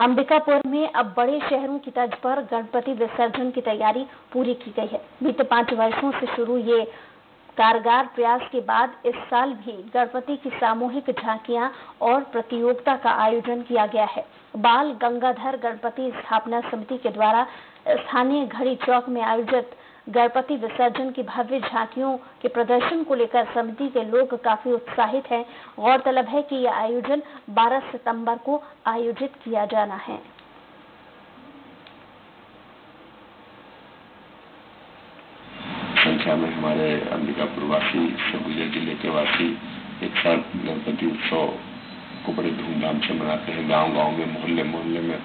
अंबिकापुर में अब बड़े शहरों की तर्ज पर गणपति विसर्जन की तैयारी पूरी की गई है। बीते पाँच वर्षों से शुरू ये कारगर प्रयास के बाद इस साल भी गणपति की सामूहिक झांकियाँ और प्रतियोगिता का आयोजन किया गया है। बाल गंगाधर गणपति स्थापना समिति के द्वारा स्थानीय घड़ी चौक में आयोजित गणपति विसर्जन की भव्य झांकियों के प्रदर्शन को लेकर समिति के लोग काफ़ी उत्साहित हैं। गौरतलब है कि यह आयोजन 12 सितंबर को आयोजित किया जाना है। संख्या में हमारे अंबिकापुर वासी सरगुजा ज़िले के वासी, एक साथ गणपति उत्सव को बड़े धूमधाम से मनाते हैं। गाँव गाँव में मोहल्ले मोहल्ले में